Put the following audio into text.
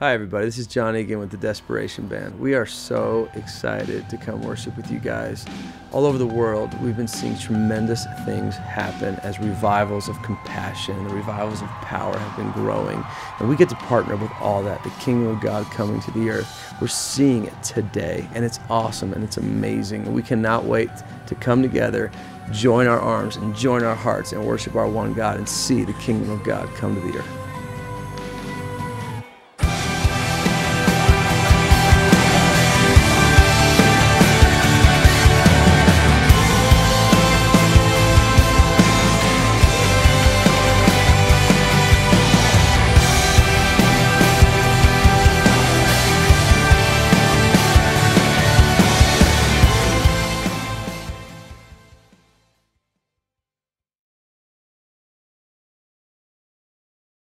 Hi, everybody. This is Jon Egan with the Desperation Band. We are so excited to come worship with you guys. All over the world, we've been seeing tremendous things happen as revivals of compassion and the revivals of power have been growing. And we get to partner with all that, the kingdom of God coming to the earth. We're seeing it today, and it's awesome and it's amazing. We cannot wait to come together, join our arms, and join our hearts and worship our one God and see the kingdom of God come to the earth.